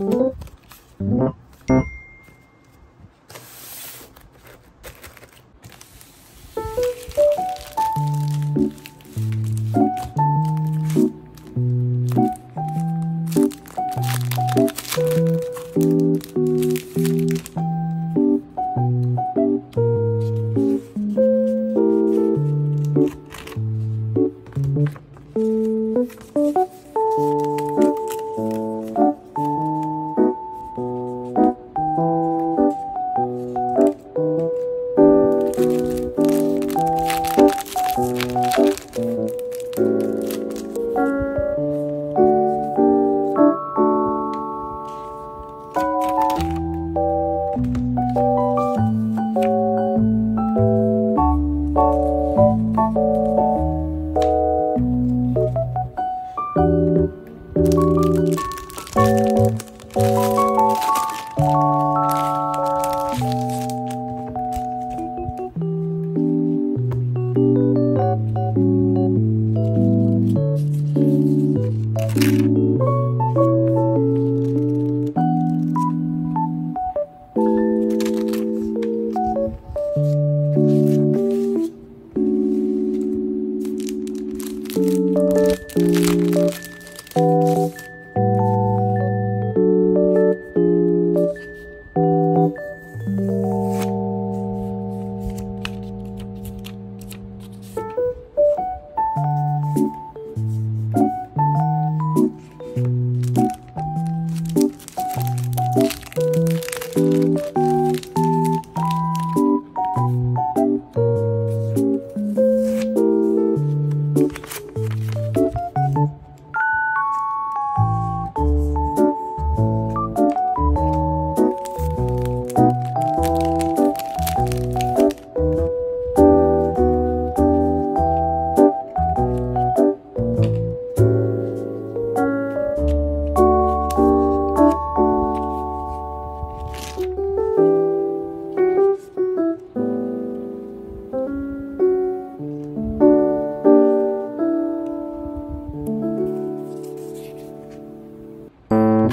Thank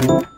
you